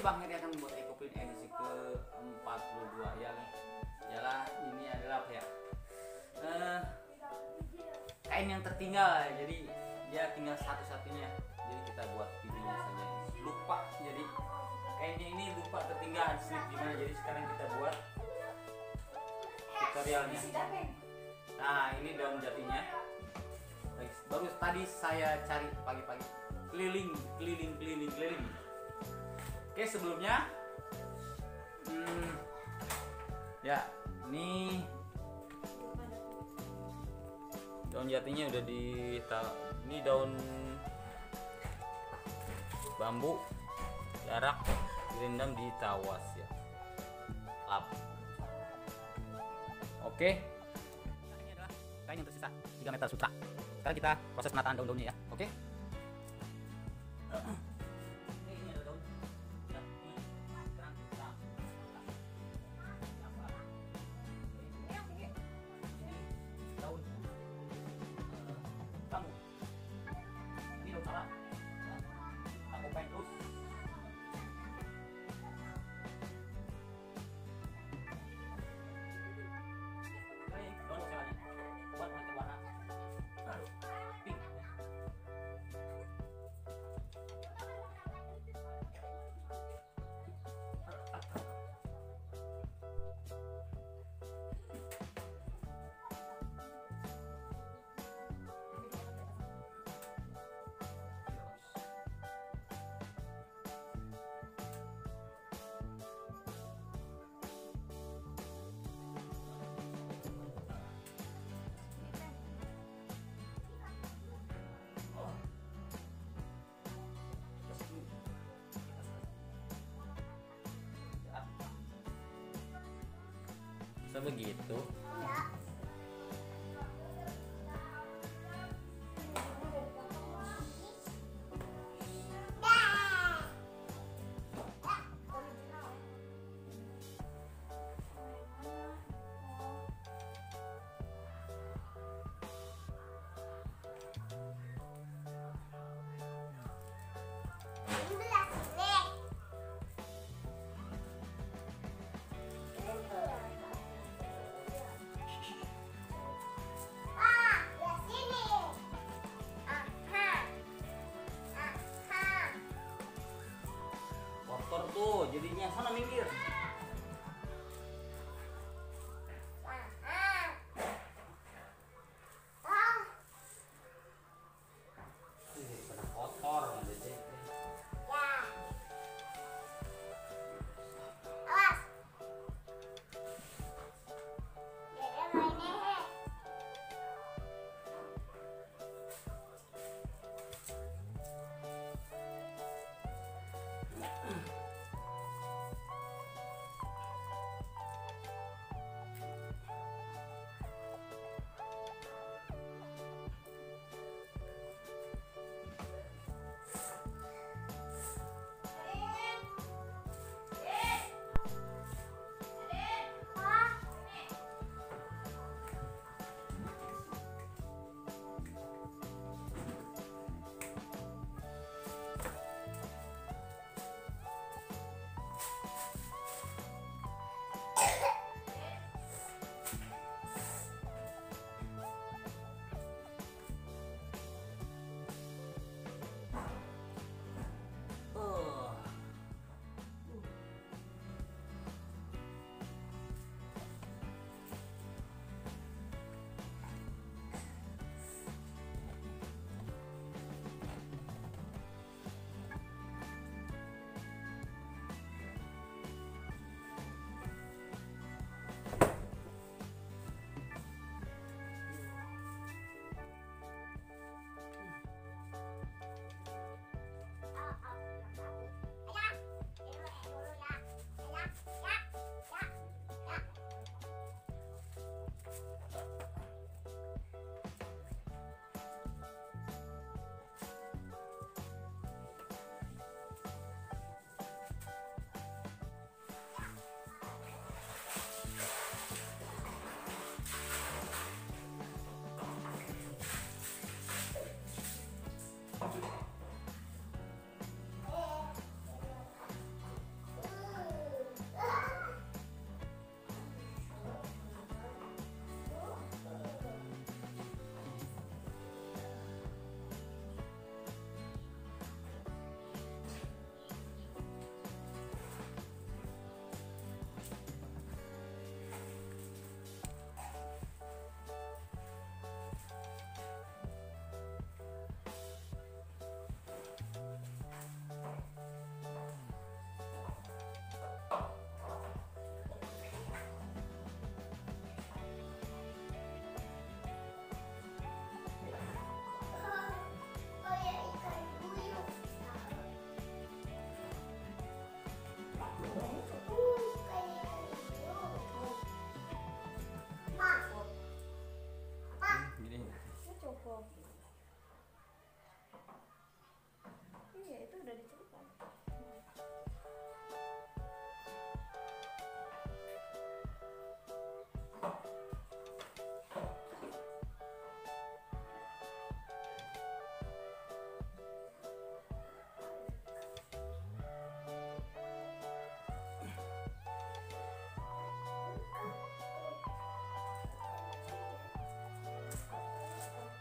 Bang Heri akan membuat Ecopin edisi ke 42 ya Yalah ini adalah apa ya? Eh, kain yang tertinggal. Jadi dia tinggal satu-satunya. Jadi kita buat videonya saja. Lupa. Jadi kainnya ini lupa tertinggal. Slip gimana? Jadi sekarang kita buat tutorialnya. Nah ini daun jatinya. Baru tadi saya cari pagi-pagi. Keliling keliling keliling keliling oke sebelumnya hmm, ya ini daun jatinya udah di ini daun bambu jarak direndam di tawas ya. Lap. Oke. Ini adalah kain yang tersisa 3 meter sutra. Sekarang kita proses penataan daun-daunnya ya. Oke sebegitu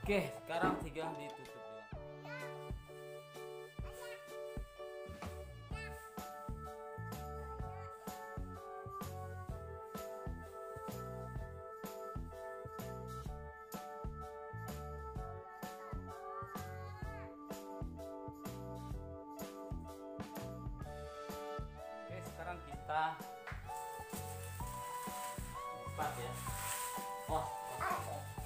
Oke, sekarang tiga ditutup. Oke, sekarang kita lipat ya. Wah, Awas,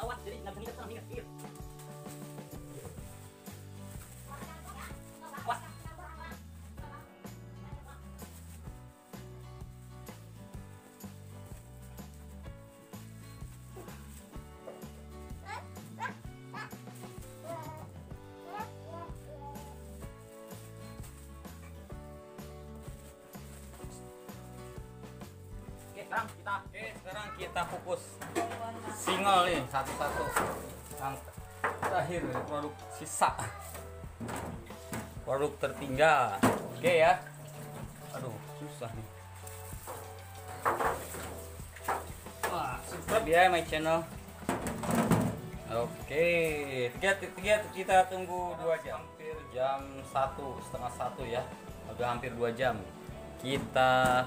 Awas, jadi nggak bisa ngikat sama sekarang kita Oke, sekarang kita fokus single nih satu-satu. Yang terakhir dari produk sisa. Produk tertinggal. Oke ya. Aduh, susah nih. Subscribe ya my channel. Oke, tiga, tiga kita tunggu dua jam. Hampir jam satu setengah satu ya. Udah hampir dua jam. Kita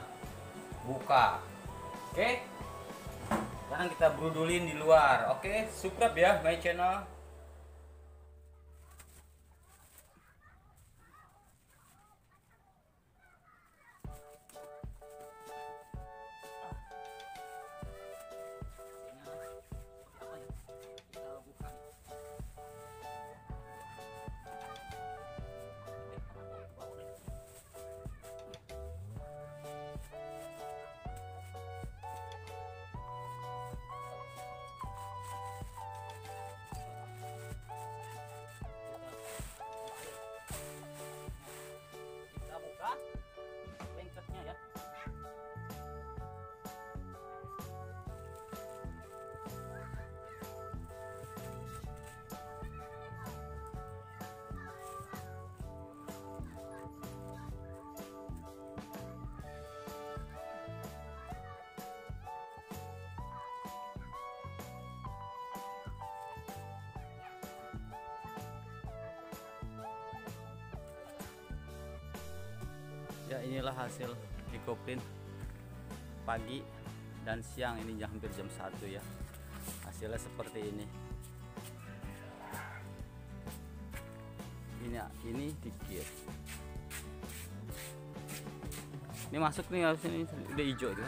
buka. Oke. Sekarang kita brudulin di luar. Oke, subscribe ya my channel. Inilah hasil dikoprint pagi dan siang ini hampir jam 1 ya. Hasilnya seperti ini. Ini ini dikit. Ini masuk nih harus ini udah hijau itu.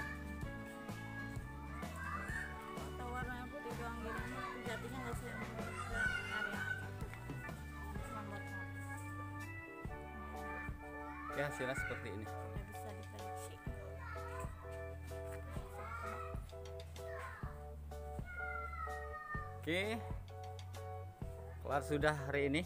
hasilnya seperti ini. Oke. Kelar sudah hari ini.